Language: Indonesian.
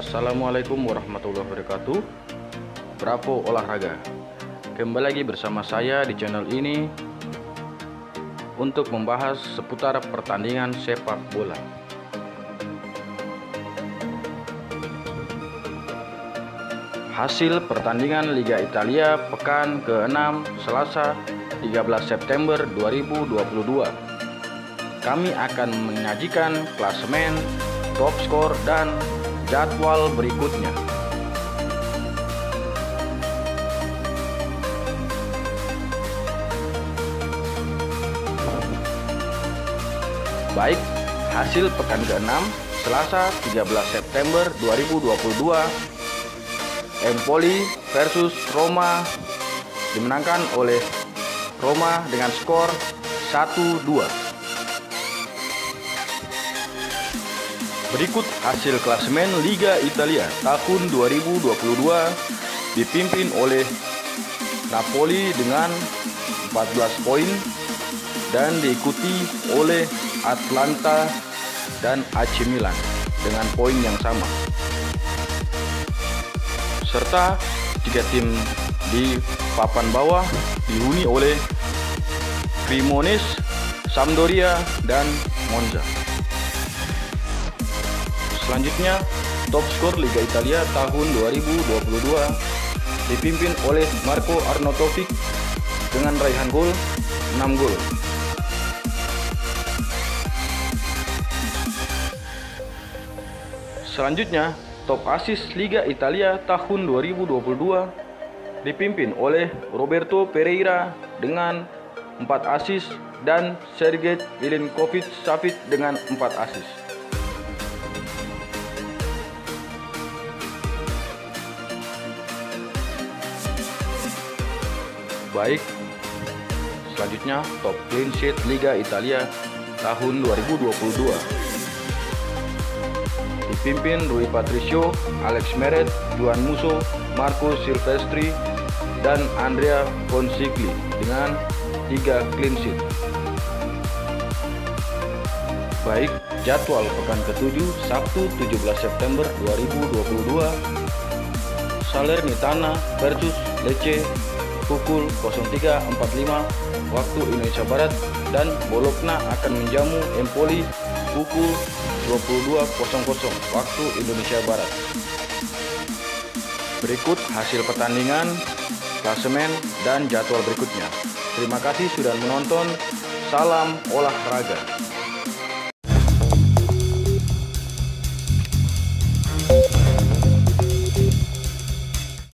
Assalamualaikum warahmatullahi wabarakatuh. Bravo Olahraga. Kembali lagi bersama saya di channel ini Untuk membahas seputar pertandingan sepak bola. Hasil pertandingan Liga Italia pekan ke-6 Selasa 13 September 2022 Kami akan menyajikan klasemen, top skor, dan jadwal berikutnya. Baik, hasil pekan ke-6 Selasa 13 September 2022 Empoli versus Roma dimenangkan oleh Roma dengan skor 1-2. Berikut hasil klasemen Liga Italia tahun 2022 dipimpin oleh Napoli dengan 14 poin dan diikuti oleh Atlanta dan AC Milan dengan poin yang sama. Serta tiga tim di papan bawah dihuni oleh Cremonese, Sampdoria, dan Monza. Selanjutnya, top skor Liga Italia tahun 2022 dipimpin oleh Marco Arnautovic dengan raihan gol 6 gol. Selanjutnya, top asis Liga Italia tahun 2022 dipimpin oleh Roberto Pereira dengan 4 asis dan Sergej Milinkovic Savic dengan 4 asis. Baik, selanjutnya top clean sheet Liga Italia tahun 2022 dipimpin Rui Patricio, Alex Meret, Juan Musso, Marco Silvestri, dan Andrea Consigli dengan 3 clean sheet. Baik, jadwal pekan ke-7 Sabtu 17 September 2022 Salernitana versus Lecce pukul 03.45 waktu Indonesia Barat dan Bologna akan menjamu Empoli pukul 22.00 waktu Indonesia Barat. Berikut hasil pertandingan, klasemen, dan jadwal berikutnya. Terima kasih sudah menonton. Salam olahraga.